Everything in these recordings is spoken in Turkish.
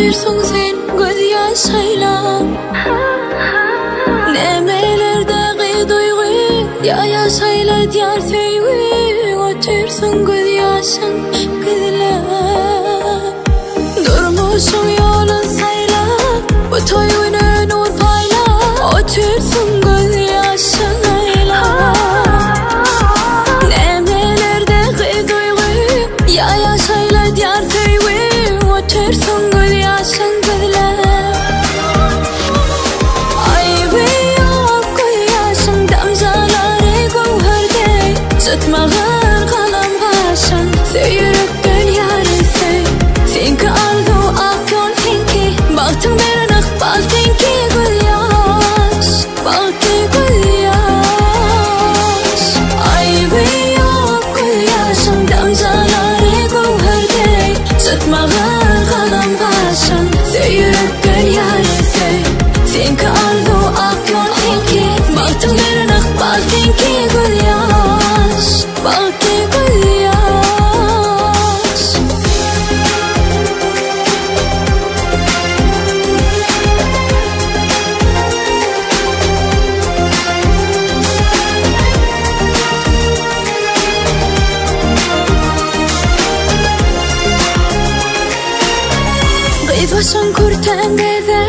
Trượt xuống sen göz yaşayla Nemelerdeki duygu Ya yaşayla diyar sevgi. Otursun göz yaşın. שאת מראה Sos un kur të ndeve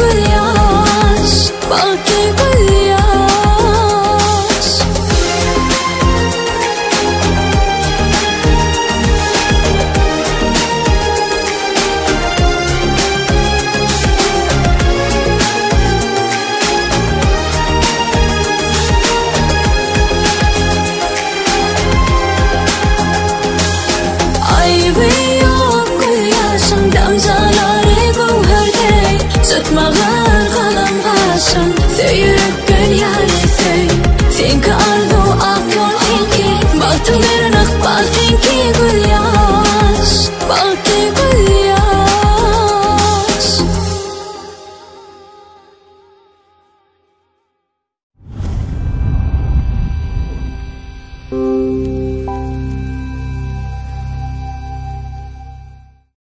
bir yaş Belki Acıtmalar kalan başım Seyirip ben yani sen. Think I'll